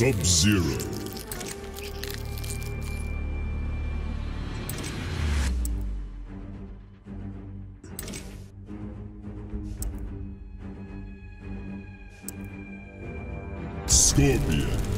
Sub-Zero. Scorpion.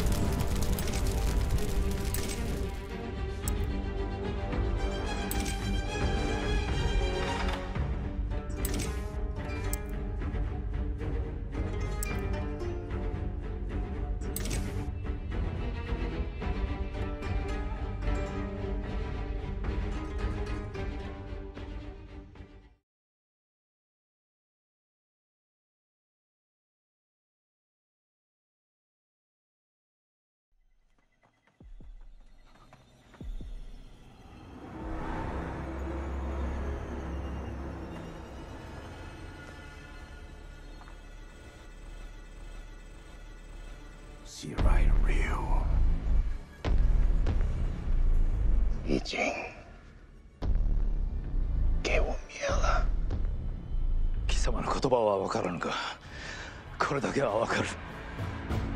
See right real，已经给我灭了。貴様の言葉は分からぬがこれだけは分かる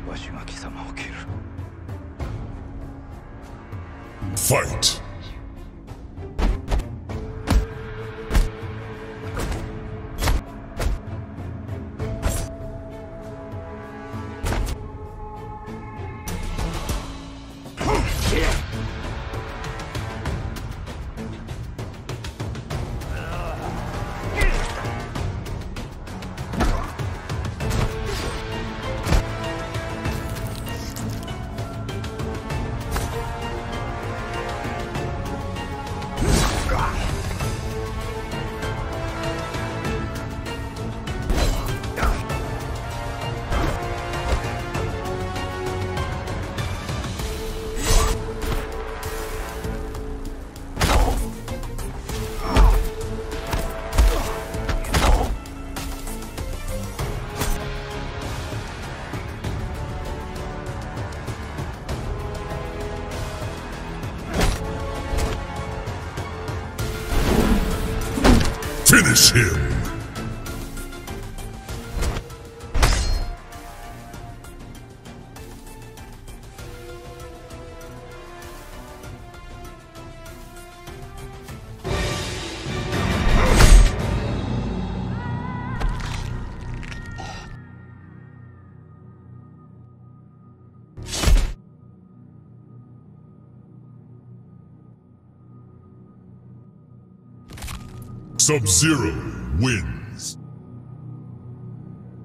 わしが貴様を切る Fight. Finish him. Sub-Zero wins.